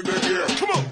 in the air. Come on.